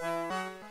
Música